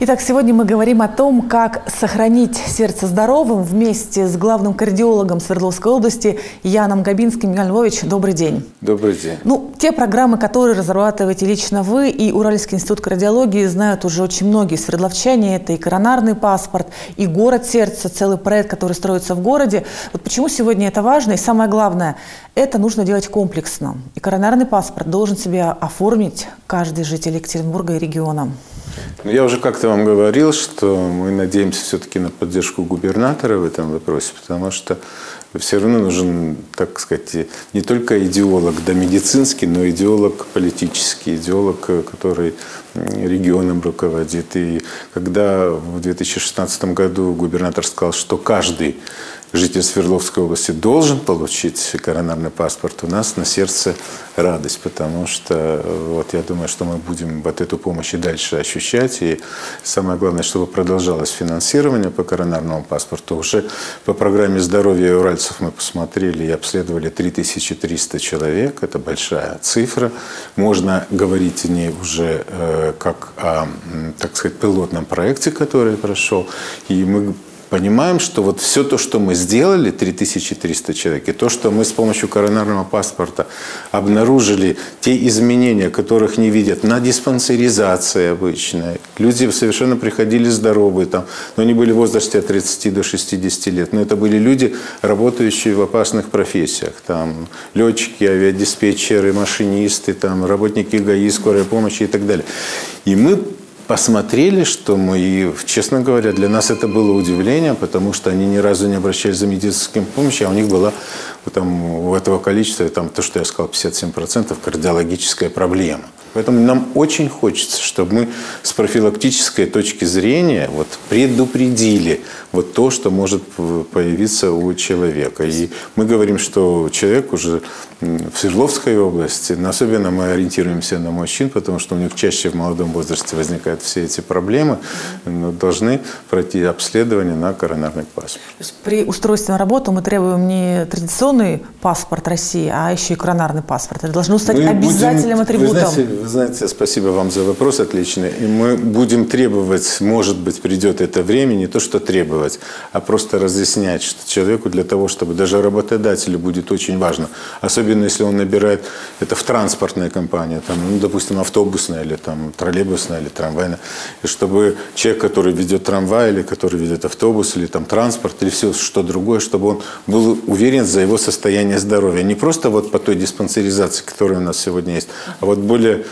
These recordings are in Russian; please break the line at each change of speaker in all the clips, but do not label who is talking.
Итак, сегодня мы говорим о том, как сохранить сердце здоровым вместе с главным кардиологом Свердловской области Яном Габинским. Ян Львович, добрый день.
Добрый день.
Ну, те программы, которые разрабатываете лично вы и Уральский институт кардиологии, знают уже очень многие свердловчане. Это и коронарный паспорт, и город сердца, целый проект, который строится в городе. Вот почему сегодня это важно? И самое главное, это нужно делать комплексно. И коронарный паспорт должен себя оформить каждый житель Екатеринбурга и региона.
Ну, я уже как-то вам говорил, что мы надеемся все-таки на поддержку губернатора в этом вопросе, потому что все равно нужен, так сказать, не только идеолог да медицинский, но идеолог политический, идеолог, который регионом руководит. И когда в 2016 году губернатор сказал, что каждый житель Свердловской области должен получить коронарный паспорт, у нас на сердце радость, потому что вот я думаю, что мы будем вот эту помощь и дальше ощущать. И самое главное, чтобы продолжалось финансирование по коронарному паспорту. Уже по программе здоровья уральцев мы посмотрели и обследовали 3300 человек. Это большая цифра. Можно говорить о ней уже э, как о, так сказать, пилотном проекте, который прошел. И мы понимаем, что вот все то, что мы сделали, 3300 человек, и то, что мы с помощью коронарного паспорта обнаружили, те изменения, которых не видят на диспансеризации обычной. Люди совершенно приходили здоровые, там, но они были в возрасте от 30 до 60 лет. Но это были люди, работающие в опасных профессиях. Там, летчики, авиадиспетчеры, машинисты, там, работники ГАИ, скорой помощи и так далее. И мы посмотрели, что мы, и, честно говоря, для нас это было удивление, потому что они ни разу не обращались за медицинской помощью, а у них была там, у этого количества, там, то, что я сказал, 57% кардиологическая проблема. Поэтому нам очень хочется, чтобы мы с профилактической точки зрения вот, предупредили вот то, что может появиться у человека. И мы говорим, что человек уже в Свердловской области, но особенно мы ориентируемся на мужчин, потому что у них чаще в молодом возрасте возникают все эти проблемы, но должны пройти обследование на коронарный паспорт.
При устройстве на работу мы требуем не традиционный паспорт России, а еще и коронарный паспорт. Это должно стать мы обязательным будем, атрибутом. Вы
знаете, вы знаете, спасибо вам за вопрос отличный. И мы будем требовать, может быть, придет это время, не то что требовать, а просто разъяснять, что человеку для того, чтобы даже работодателю будет очень важно, особенно если он набирает это в транспортной компании, там, ну, допустим, автобусная или там, троллейбусная или трамвайная, и чтобы человек, который ведет трамвай или который ведет автобус или там транспорт или все что другое, чтобы он был уверен за его состояние здоровья. Не просто вот по той диспансеризации, которая у нас сегодня есть, а вот более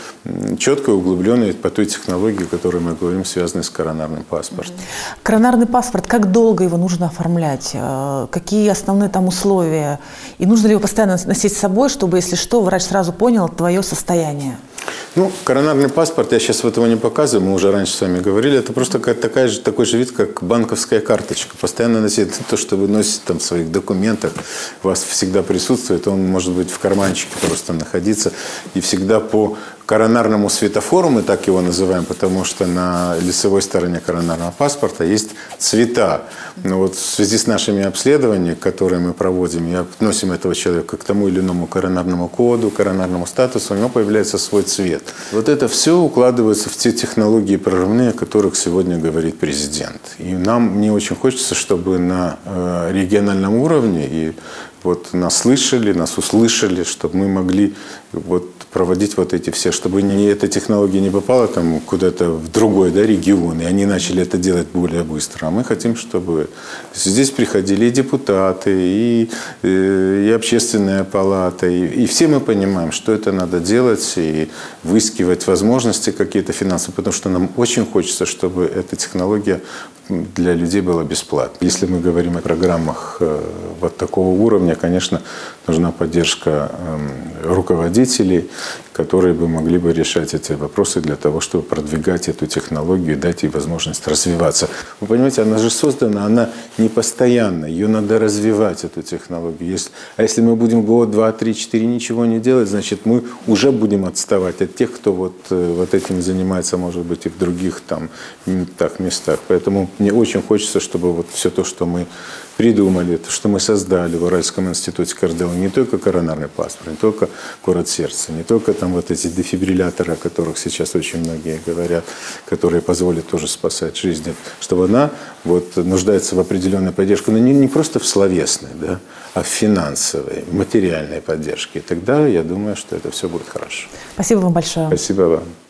четко углубленные по той технологии, о которой мы говорим, связанной с коронарным паспортом.
Коронарный паспорт, как долго его нужно оформлять? Э, какие основные там условия? И нужно ли его постоянно носить с собой, чтобы, если что, врач сразу понял твое состояние?
Ну, коронарный паспорт, я сейчас вот его не показываю, мы уже раньше с вами говорили, это просто такая же, такой же вид, как банковская карточка. Постоянно носить то, что вы носите там в своих документах, у вас всегда присутствует, он может быть в карманчике просто находиться, и всегда по коронарному светофору, мы так его называем, потому что на лицевой стороне коронарного паспорта есть цвета. Но вот в связи с нашими обследованиями, которые мы проводим и относим этого человека к тому или иному коронарному коду, коронарному статусу, у него появляется свой цвет. Вот это все укладывается в те технологии прорывные, о которых сегодня говорит президент. И нам не очень хочется, чтобы на э, региональном уровне и вот нас слышали, нас услышали, чтобы мы могли вот проводить вот эти все, чтобы не, эта технология не попала там куда-то в другой да, регион, и они начали это делать более быстро. А мы хотим, чтобы здесь приходили и депутаты, и, э, и общественная палата, и, и все мы понимаем, что это надо делать, и выискивать возможности какие-то финансовые, потому что нам очень хочется, чтобы эта технология для людей была бесплатна. Если мы говорим о программах э, вот такого уровня, конечно, нужна поддержка эм, руководителей, которые бы могли бы решать эти вопросы для того, чтобы продвигать эту технологию и дать ей возможность развиваться. Вы понимаете, она же создана, она не постоянна, ее надо развивать, эту технологию. Если, а если мы будем год, два, три, четыре ничего не делать, значит, мы уже будем отставать от тех, кто вот, э, вот этим занимается, может быть, и в других там так, местах. Поэтому мне очень хочется, чтобы вот все то, что мы придумали, то, что мы создали в Уральском институте кардиологии, не только коронарный паспорт, не только город сердца, не только там вот эти дефибрилляторы, о которых сейчас очень многие говорят, которые позволят тоже спасать жизни, чтобы она вот нуждается в определенной поддержке, но не, не просто в словесной, да, а в финансовой, материальной поддержке. И тогда я думаю, что это все будет хорошо.
Спасибо вам большое.
Спасибо вам.